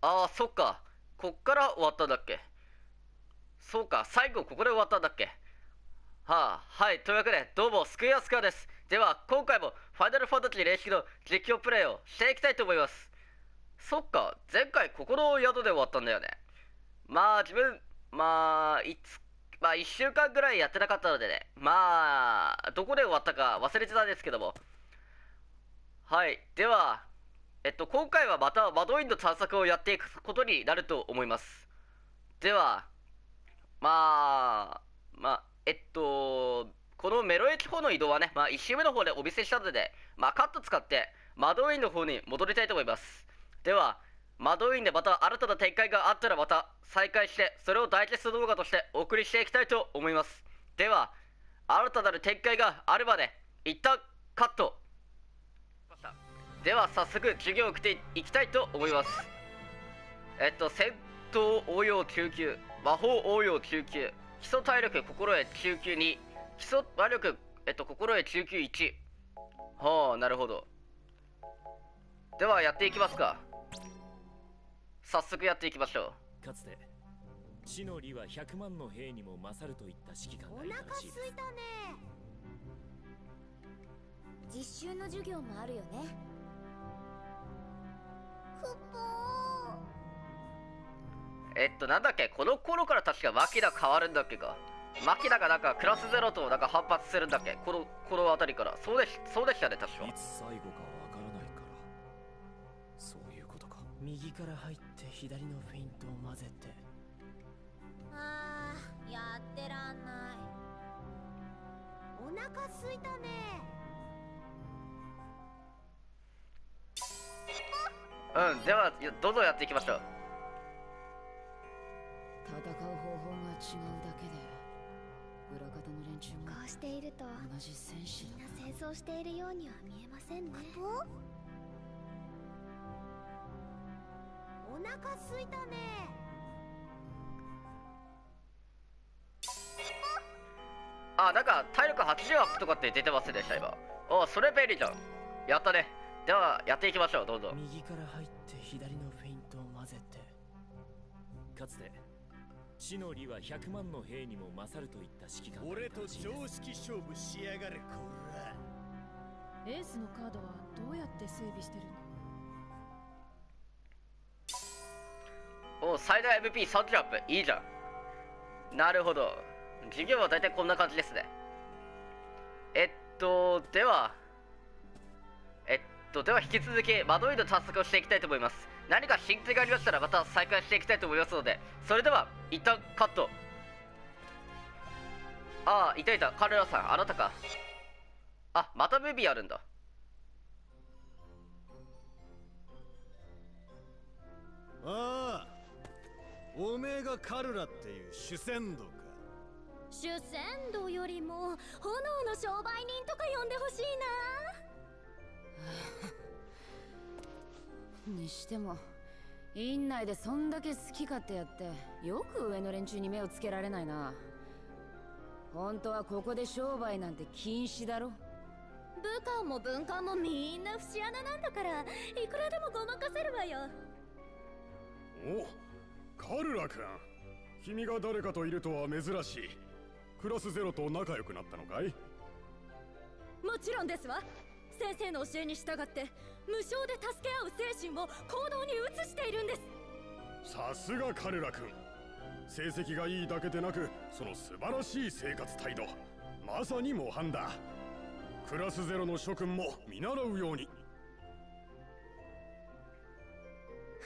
ああ、そっか。こっから終わったんだっけ？そうか、最後ここで終わったんだっけ？はあ、はい。というわけで、どうも、スクエアスカーです。では、今回も、ファイナルファンタジー霊式の実況プレイをしていきたいと思います。そっか、前回、ここの宿で終わったんだよね。まあ、自分、まあ、いつ、まあ、一週間ぐらいやってなかったのでね。まあ、どこで終わったか忘れてたんですけども。はい。では、えっと、今回はまたマドインの探索をやっていくことになると思います。では、まあ、まあ、えっと、このメロ駅方の移動はね、まあ、1周目の方でお見せしたので、まあ、カット使って、マドウィンの方に戻りたいと思います。では、マドウィンでまた新たな展開があったらまた再開して、それをダイジェスト動画としてお送りしていきたいと思います。では、新たなる展開があるまで、一旦カット。では、早速授業を受けていきたいと思います。えっと、戦闘応用救急、魔法応用救急、基礎体力心得救急2、基礎魔力、えっと、心得救急1。はあ、なるほど。では、やっていきますか。早速やっていきましょかつて地の利は100万の兵にも勝るといった指揮官おがいた腹らしいですすいたね実習の授業もあるよねえっと、なんだっけ？この頃から確かマキナ変わるんだっけか？マキナがなんかクラスゼロとなんか反発するんだっけ？この、この辺りから。そうでし、そうでしたね、確かい。つ最後かわからないからそういうことか右から入って左のフェイントを混ぜてあーやってらんないお腹すいたねうん、では、よどんどんやっていきましょう。戦う方法が違うだけで裏方の連中もこうしていると同じ戦士みんだな戦争しているようには見えませんねお腹すいたねあ、なんか体力80アップとかって出てますでした、今。おそれ便利じゃん。やったね。では、やっていきましょう、どうぞ。右から入って左のフェイントを混ぜてかつて地の利は100万の兵にも勝るといった指揮官俺と常識勝負しやがれこらエースのカードはどうやって整備してるの？お最大 MP30 アップ。いいじゃん。なるほど。授業は大体こんな感じですね。えっと、では、えっと、では引き続き、マドイド探索をしていきたいと思います。何か進展がありましたら、また再開していきたいと思いますので、それでは、一旦カット。ああ、いたいた。カルラさん、あなたか。あ、またムービーあるんだ。ああおめえがカルラっていう主戦道か主戦道よりも炎の商売人とか呼んでほしいにしても院内でそんだけ好き勝手やってよく上の連中に目をつけられないな。本当はここで商売なんて禁止だろ。な武漢も文官もみんな節穴なんだからいくらでもごまかせるわよ。おカルラ君。君が誰かといるとは珍しい。クラスゼロと仲良くなったのかい？もちろんですわ。先生の教えに従って無償で助け合う精神を行動に移しているんです。さすがカルラ君。成績がいいだけでなくその素晴らしい生活態度。まさに模範だ。クラスゼロの諸君も見習うように。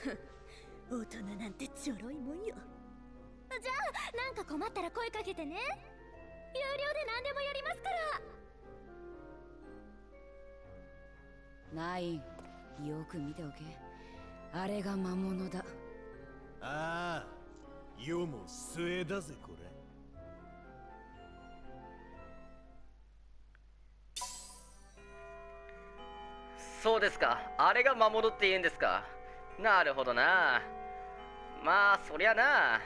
大人なんてちょろいもんよ。じゃあなんか困ったら声かけてね。有料で何でもやりますから。ナインよく見ておけあれが魔物だああ世も末だぜこれそうですか。あれが魔物って言うんですか。なるほどな。まあ、そりゃな。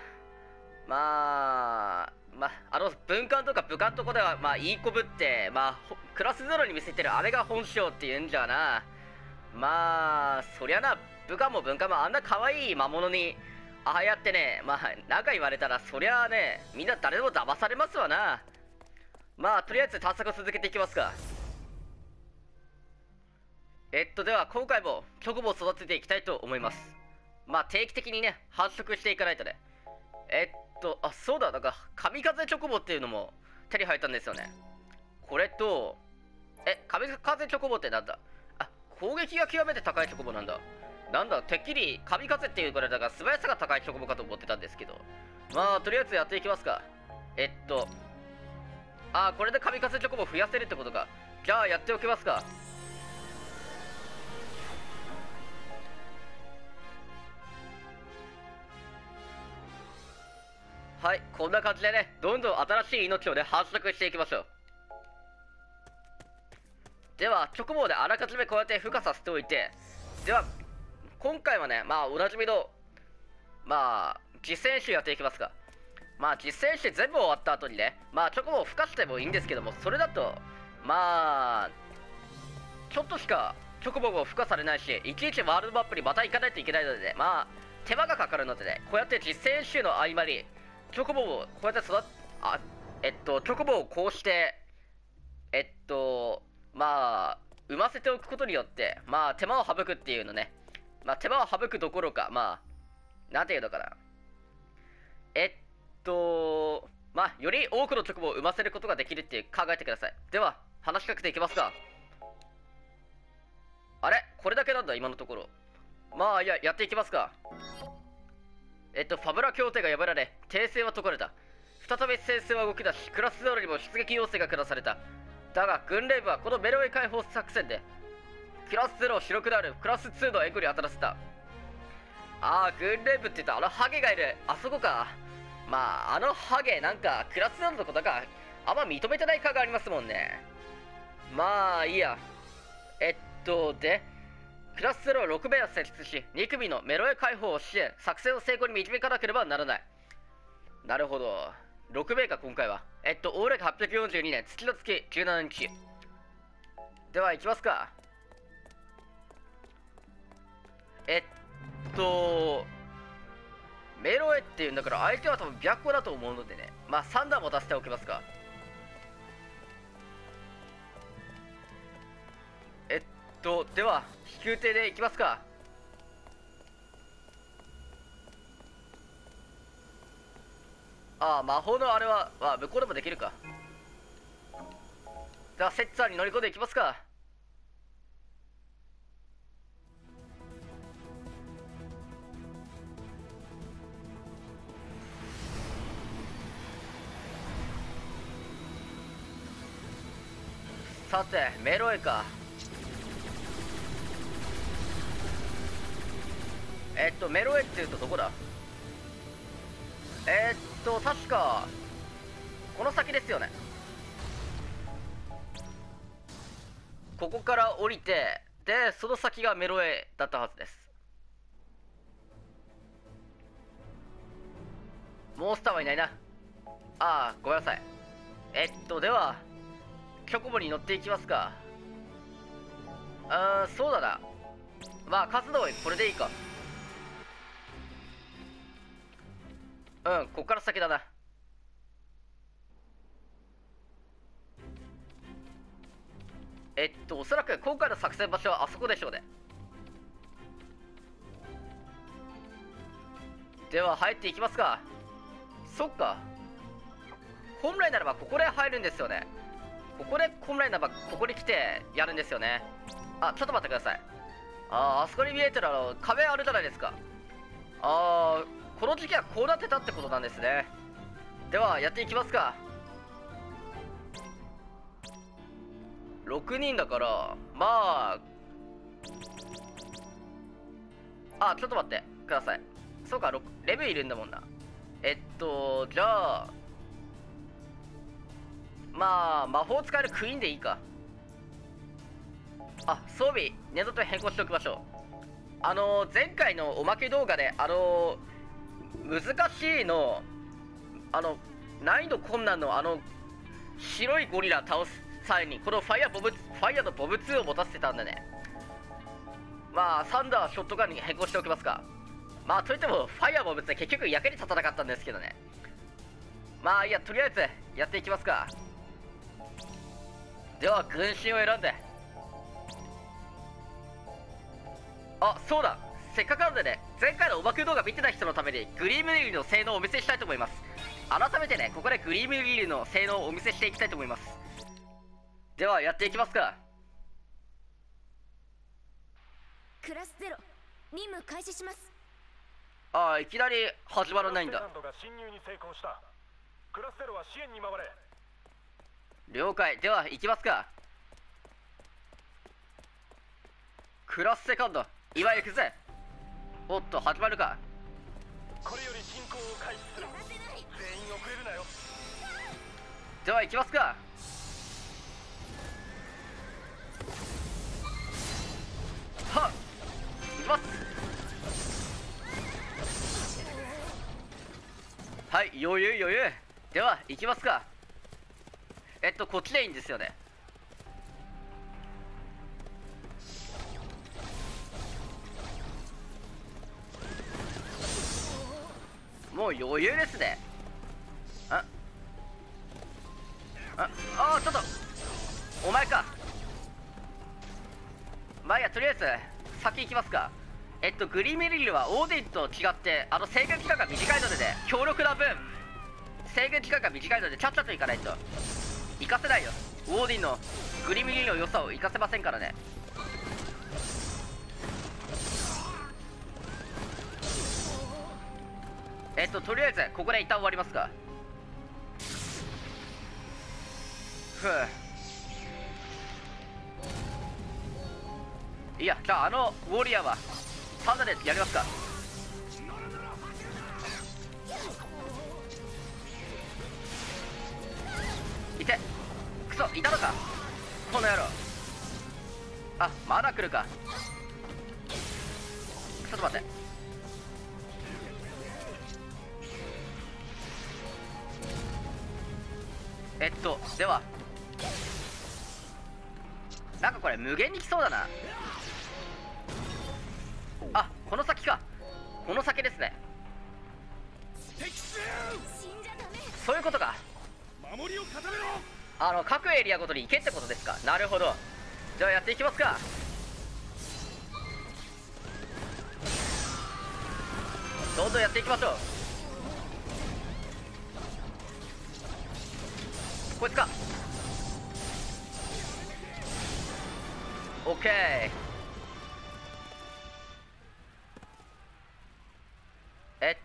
まあ、まあ、あの、文官とか武官とこでは、まあ、いい子ぶって、まあ、ほクラスゼロに見せてるあれが本性って言うんじゃな。まあ、そりゃな、部下も文化もあんな可愛い魔物にああやってねまあ何か言われたらそりゃあねみんな誰でも騙されますわな。まあとりあえず探索を続けていきますか。えっとでは今回もチョコボを育てていきたいと思います。まあ定期的にね繁殖していかないとね。えっとあそうだなんか神風チョコボっていうのも手に入ったんですよね。これとえ神風チョコボってなんだ？攻撃が極めて高いチョコボなんだ。なんだてっきり神風っていうからいだから素早さが高いチョコボかと思ってたんですけど。まあとりあえずやっていきますか。えっとああこれで神風チョコボ増やせるってことか。じゃあやっておきますか。はいこんな感じでねどんどん新しい命をね繁殖していきましょう。では直棒であらかじめこうやって孵化させておいてでは今回はねまあおなじみのまあ実践習やっていきますか。まあ実践習全部終わった後にねまあチョコボを孵化してもいいんですけどもそれだとまあちょっとしかチョコボを孵化されないしいちいちワールドマップにまた行かないといけないので、ね、まあ手間がかかるのでねこうやって実践習の合間にチョコボをこうやって育っあえっとチョコボをこうしてえっとまあ産ませておくことによってまあ手間を省くっていうのね。まあ手間を省くどころかまあなんていうのかな。えっとまあより多くのチョコを産ませることができるって考えてください。では話しかけていきますか。あれ？これだけなんだ今のところ。まあいややっていきますか。えっと、ファブラ協定が破られ、訂正は解かれた。再び先生は動き出し、クラスゼロにも出撃要請が下された。だが、軍令部はこのメロウェイ解放作戦で、クラスゼロを白くなるクラス2のエコに当たらせた。ああ、軍令部って言ったあのハゲがいる。あそこか。まあ、あのハゲ、なんか、クラスゼロのことがあんま認めてない感がありますもんね。まあ、いいや。えっと、で、クラスゼロを6名を設出し、2組のメロエ解放を支援、作戦を成功に導かなければならない。なるほど。6名か、今回は。えっと、オーレ842年、月の月17日。では、行きますか。えっと、メロエっていうんだから、相手は多分白虎だと思うのでね。まあ、3段も出しておきますか。えっと、では、飛空艇で行きますかああ魔法のあれは、まあ、向こうでもできるか。ではセッツァーに乗り込んでいきますか。さてメロエか。えっとメロエっていうとどこだ？えー、っと確かこの先ですよね。ここから降りてでその先がメロエだったはずです。モンスターはいないな。ああごめんなさい。えっとではチョコボに乗っていきますか。あーそうだな。まあ活動これでいいか。うんこっから先だな。えっとおそらく今回の作戦場所はあそこでしょうね。では入っていきますか。そっか。本来ならばここで入るんですよね。ここで本来ならばここに来てやるんですよね。あちょっと待ってください。あーあそこに見えてるあの壁あるじゃないですか。あーこの時期はこうなってたってことなんですね。ではやっていきますか。6人だからまああちょっと待ってください。そうかレベルいるんだもんな。えっとじゃあまあ魔法使えるクイーンでいいか。あ装備念のと変更しておきましょう。あの前回のおまけ動画であの難しいの。あの難易度困難のあの白いゴリラ倒す際にこのファイヤーボブファイヤーのボブ2を持たせてたんでね。まあサンダーはショットガンに変更しておきますか。まあといってもファイヤーも別に結局役に立たなかったんですけどね。まあいいやとりあえずやっていきますか。では軍神を選んで。あそうだ。せっかくなのでね前回のおまけ動画見てた人のためにグリームリルの性能をお見せしたいと思います。改めてねここでグリームリルの性能をお見せしていきたいと思います。ではやっていきますか。クラスゼロ任務開始します。ああいきなり始まらないんだ。セカンドが侵入に成功した。クラスゼロは支援に回れ。了解。では行きますか。クラスセカンド岩井行くぜおっと始まるか。これより進行を開始する。全員遅れるなよ。では行きますか。はっ行きます。はい余裕余裕。では行きますか。えっとこっちでいいんですよねう余裕ですね。あああちょっと。お前か。まあいいやとりあえず先行きますか。えっとグリーメリルはオーディンと違ってあの制限期間が短いのでね強力な分。制限期間が短いのでちゃっちゃと行かないと。行かせないよ。オーディンのグリーメリルの良さを活かせませんからね。えっととりあえずここで一旦終わりますか。ふう。いやじゃああのウォリアーはサンダーでやりますか。いて。クソいたのか。この野郎。あまだ来るか。ちょっと待って。えっとでは。なんかこれ無限に来そうだな。あこの先か。この先ですね。そういうことか。あの各エリアごとに行けってことですか。なるほど。じゃあやっていきますか。どんどんやっていきましょう。こいつか。オッケーえっ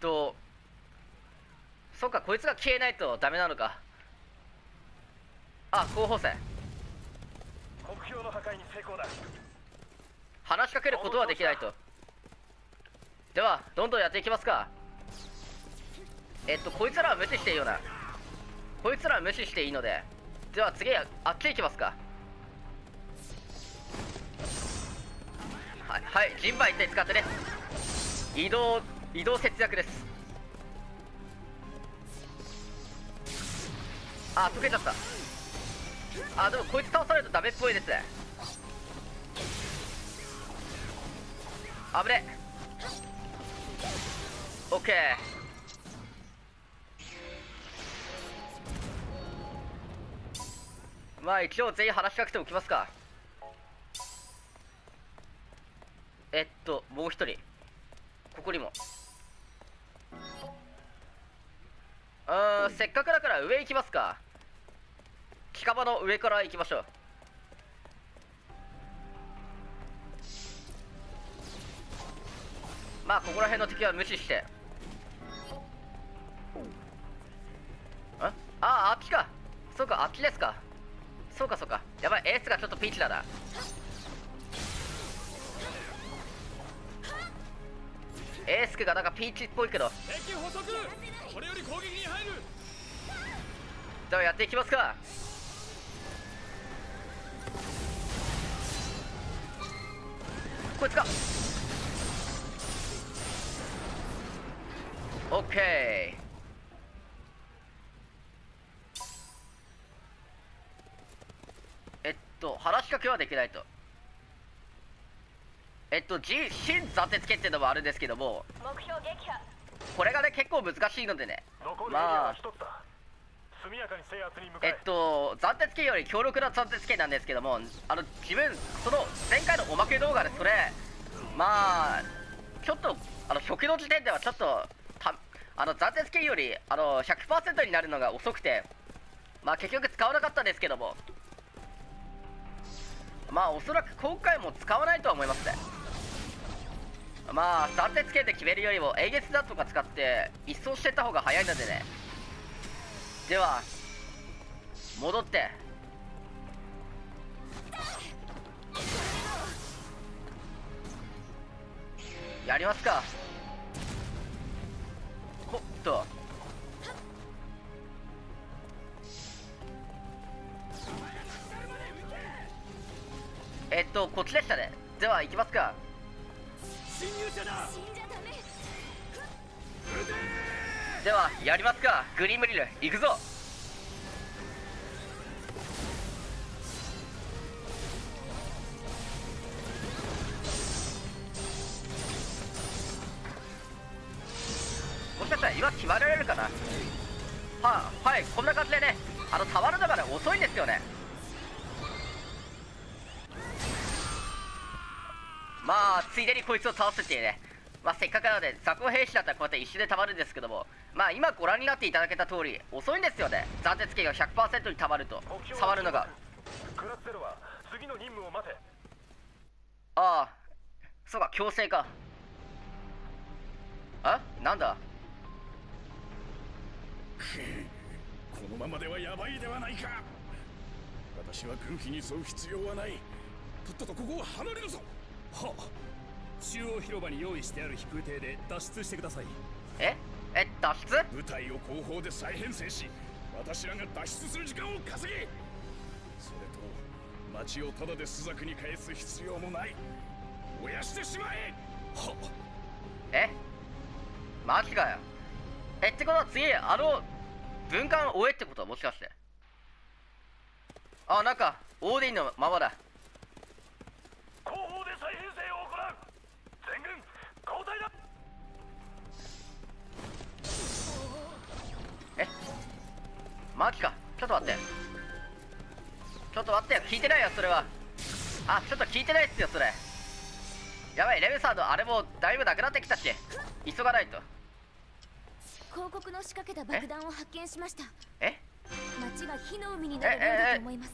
とそっかこいつが消えないとダメなのか。あ候補生目標の破壊に成功だ。話しかけることはできないと。ではどんどんやっていきますか。えっとこいつらは無視していいよなこいつらは無視していいので。では次あっち行きますか。はいはい人馬一体使ってね。移動移動節約です。あ溶けちゃった。あでもこいつ倒されるとダメっぽいですね。危ねオッケー。まあ一応全員話しかけておきますか。えっともう一人。ここにも。うんせっかくだから上行きますか。近場の上から行きましょう。まあここら辺の敵は無視して。あああっちか。そうかあっちですか。そうかそうか。やばい。エースがちょっとピンチだな。エースがなんかピンチっぽいけど。これより攻撃に入る。ではやっていきますか。こいつか。オッケーと話しかけはできないと。えっと G 新暫定付けっていうのもあるんですけども。目標撃破。これがね結構難しいのでね。まあ。一つだ。速やかに制圧に向かえ。えっと暫定付けより強力な暫定付けなんですけどもあの自分その前回のおまけ動画でそれまあちょっとあの初期の時点ではちょっとたあの暫定付けよりあの100%になるのが遅くてまあ結局使わなかったんですけどもまあおそらく今回も使わないとは思いますね。まあ暫定付けて決めるよりもエイゲスだとか使って一掃してた方が早いのでね。では戻って。やりますか。やりますか。グリーンブリル行くぞ。もしかしたら今決まられるかな。ははいこんな感じでね。あのたまるのがね遅いんですよね。まあついでにこいつを倒すっていうね。まあせっかくなので雑魚兵士だったらこうやって一瞬でたまるんですけども。まあ今ご覧になっていただけた通り遅いんですよね。暫定付けが100%にたまると。触るのが。クラスゼロは次の任務を待て。ああ。そうか強制か。あ？なんだ？このままではヤバいではないか。私は軍機に沿う必要はない。とっととここを離れるぞ。は中央広場に用意してある飛空艇で脱出してください。え？え脱出部隊を後方で再編成し私らが脱出する時間を稼げ。それと町をただで朱雀に返す必要もない。燃やしてしまえ！はえ？マジかよ。えってことは次あの文官を終えってこと？もしかして。あなんかオーディンのままだ。後方マジか。ちょっと待って。ちょっと待ってよ。聞いてないよそれは。あちょっと聞いてないっすよそれ。やばいレベさんのあれもだいぶなくなってきたし。急がないと。広告の仕掛けた爆弾を発見しました。え？街が火の海になるだと思います。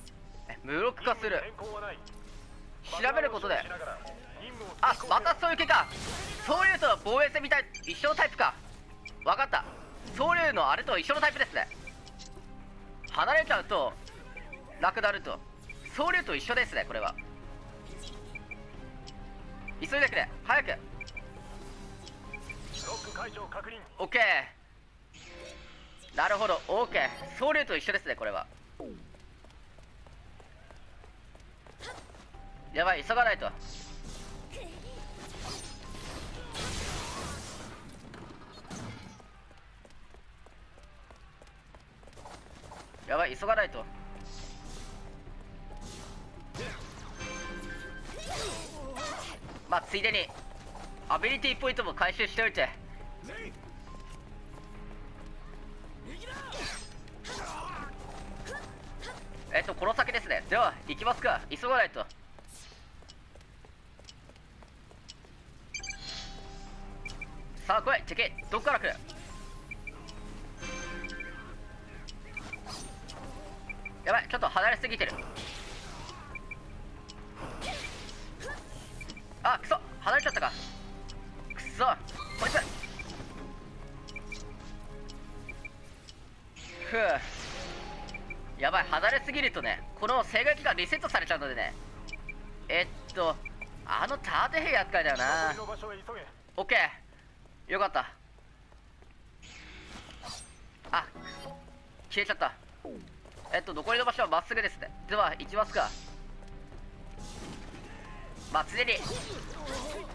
え？無力化する。調べることで。あまたそういう系か。総竜と防衛戦みたい一緒のタイプか。分かった。総竜のあれと一緒のタイプですね離れちゃうとなくなると総竜と一緒ですねこれは。急いでくれ早く。ロック解除確認。OK なるほど OK 総竜と一緒ですねこれは。やばい急がないとやばい急がないと。まあついでにアビリティポイントも回収しておいて。えっとこの先ですね。では行きますか。急がないと。さあ来いチェケどっから来る？やばいちょっと離れすぎてる。あくそ離れちゃったか。くそこいつ。ふう。やばい離れすぎるとねこの制限期間リセットされちゃうのでね。えっとあの縦兵扱いだよな。オッケー。よかった。あ消えちゃった。えっと残りの場所はまっすぐですね。では行きますか。まあ常に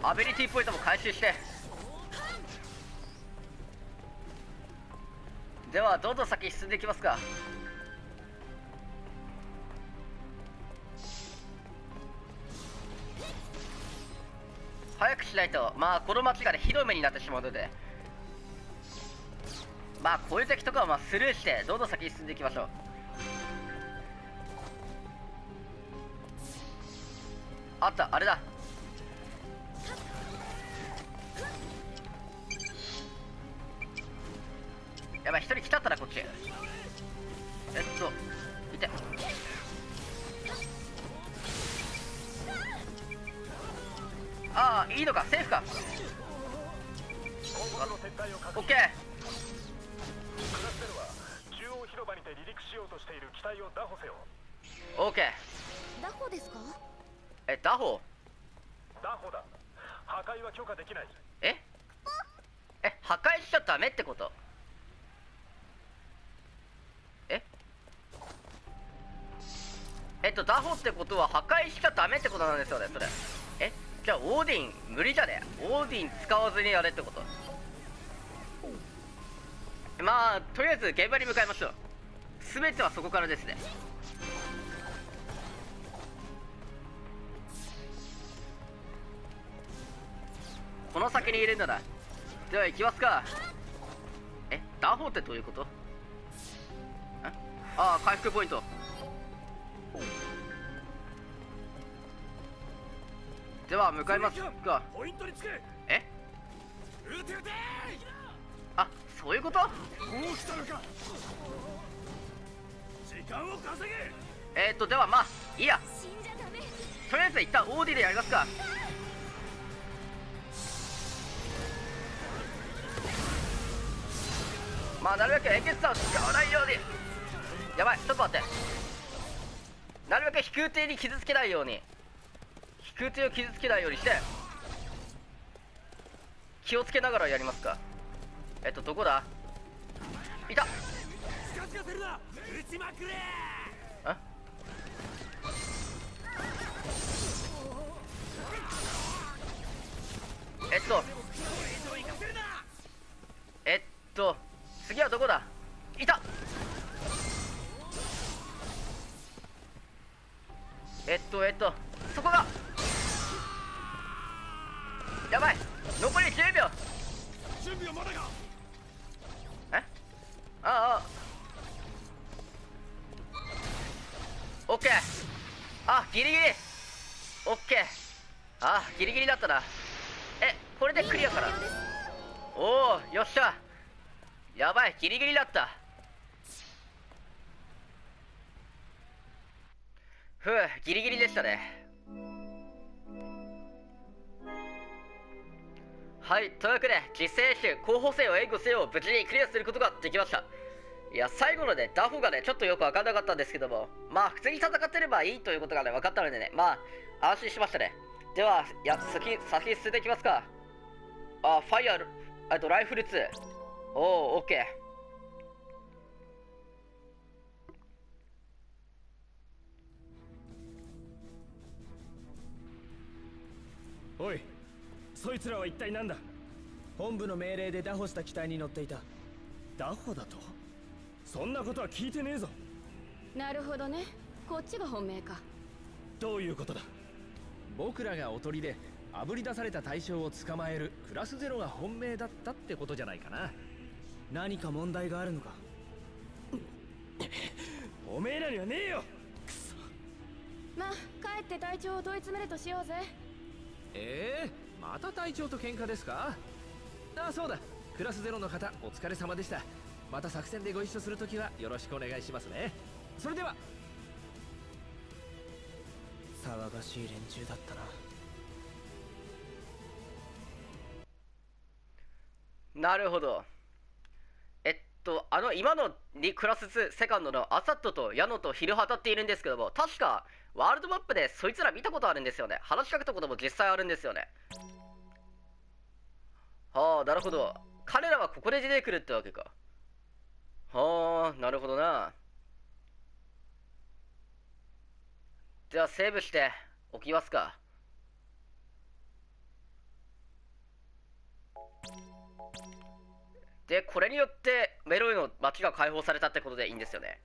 アビリティポイントも回収して。ではどんどん先進んでいきますか。早くしないとまあこの街がねひどい目になってしまうので。まあこういう敵とかはまあスルーしてどんどん先に進んでいきましょう。あったあれだ。やばい一人来ちゃったなこっち。えっといて。ああいいのかセーフか。オッケー。クラステルは中央広場にて離陸しようとしている機体を拿捕せよオッケー。ダホですか？えダホ拿捕だ。破壊は許可できない。え？え破壊しちゃダメってこと？え？えっとダホってことは破壊しちゃダメってことなんですよねそれ。え？じゃあオーディン無理じゃね？オーディン使わずにやれってこと。まあとりあえず現場に向かいましょう全てはそこからですねこの先にいるんだな。では行きますか。えダホってどういうこと？え？ああ回復ポイント。では向かいますか。ポイントにつけ。え？撃て撃てあそういうこと？もう来たのか。時間を稼げ。えー、っとではまあいいや。とりあえず一旦オーディでやりますかまあなるべくエキスタを使わないように。やばいちょっと待って。なるべく飛空艇に傷つけないように。飛空艇を傷つけないようにして。気をつけながらやりますか。えっとどこだ？いた。えっと。えっと次はどこだ？いた。えっとえっとそこがやばい。残り10秒。準備はまだか。え？ああオッケー。あギリギリ。オッケー。あギリギリだったな。えこれでクリアかなおおよっしゃやばいギリギリだった。ふうギリギリでしたね。はいというわけで実践演習候補生を援護せよを無事にクリアすることができました。いや最後のねダフがねちょっとよく分かんなかったんですけどもまあ普通に戦ってればいいということがね分かったのでねまあ安心しましたね。ではや先先進んでいきますか。あファイヤーあとライフル2おおオッケーおいそいつらは一体何だ？本部の命令で拿捕した機体に乗っていた。ダホだと？そんなことは聞いてねえぞ。なるほどね。こっちが本命か。どういうことだ？僕らがおとりであぶり出された対象を捕まえるクラスゼロが本命だったってことじゃないかな何か問題があるのか？おめえらにはねえよ！まあ帰って隊長を問い詰めるとしようぜ。ええ？また隊長と喧嘩ですか？あそうだ。クラスゼロの方お疲れ様でした。また作戦でご一緒するときはよろしくお願いしますね。それでは。騒がしい連中だったな。なるほどとあの今のにクラス2セカンドのアサットとヤノとヒルハタっているんですけども確かワールドマップでそいつら見たことあるんですよね。話しかけたことも実際あるんですよね。はあなるほど。彼らはここで出てくるってわけか。はあなるほどな。じゃあセーブしておきますか。でこれによってメロイの街が解放されたってことでいいんですよね。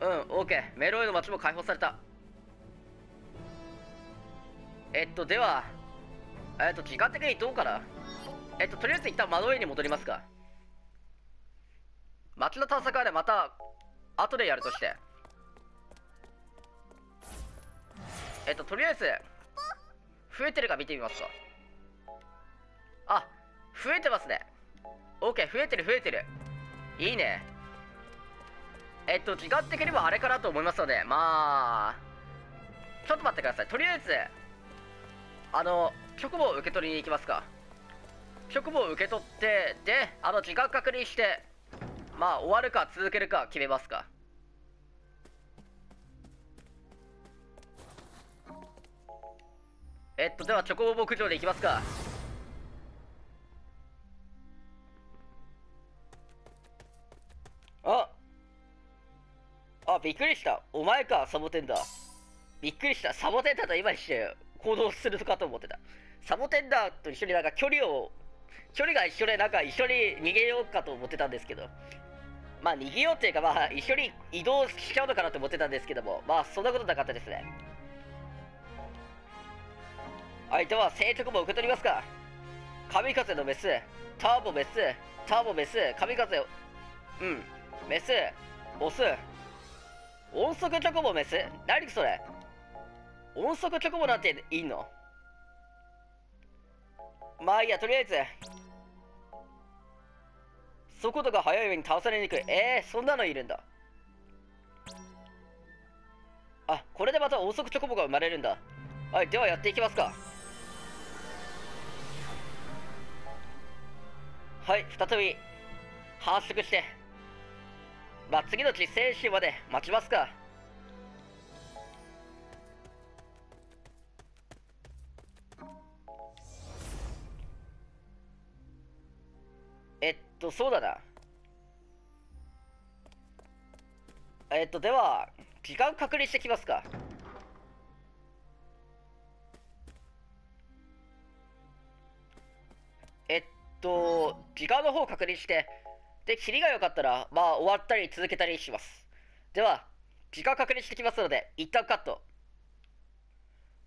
うん OK メロイの街も解放された。えっとではえっと時間的にどうかな？えっととりあえず一旦窓上に戻りますか。街の探索はねまた後でやるとして。えっととりあえず増えてるか見てみますかあ増えてますね。OK 増えてる増えてる。いいね。えっと時間的にはあれかなと思いますのでまあちょっと待ってください。とりあえずあのチョコボを受け取りに行きますか。チョコボを受け取ってであの時間確認してまあ終わるか続けるか決めますか。えっとではチョコボ牧場で行きますか。あびっくりした。お前かサボテンだ。びっくりした。サボテンだと今一瞬行動するかと思ってた。サボテンだと一緒になんか距離を距離が一緒でなんか一緒に逃げようかと思ってたんですけど。まあ逃げようっていうかまあ一緒に移動しちゃうのかなと思ってたんですけども。まあそんなことなかったですね。はいでは成直も受け取りますか。神風のメスターボメスターボメス神風うんメスオス。音速チョコボメス？何それ？音速チョコボなんていいの？まあいいやとりあえず。速度が速い上に倒されにくい。えー、そんなのいるんだ。あこれでまた音速チョコボが生まれるんだ。はいではやっていきますか。はい再び繁殖して。まあ次の実践集まで待ちますか。えっとそうだな。えっとでは時間確認してきますか。えっと時間の方確認してで、キリが良かったら、まあ終わったり続けたりします。では、時間確認してきますので、一旦カット。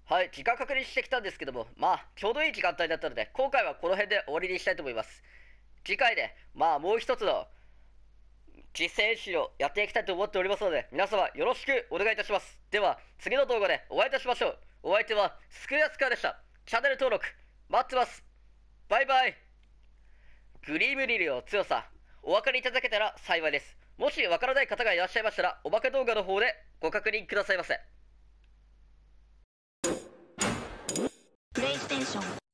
はい、時間確認してきたんですけども、まあ、ちょうどいい時間帯だったので、今回はこの辺で終わりにしたいと思います。次回で、まあもう一つの実践演習をやっていきたいと思っておりますので、皆様よろしくお願いいたします。では、次の動画でお会いいたしましょう。お相手は、スクエアスカーでした。チャンネル登録、待ってます。バイバイ。グリームリリーの強さ、お分かりいただけたら幸いです。もしわからない方がいらっしゃいましたら、お化け動画の方でご確認くださいませ。プレイステーション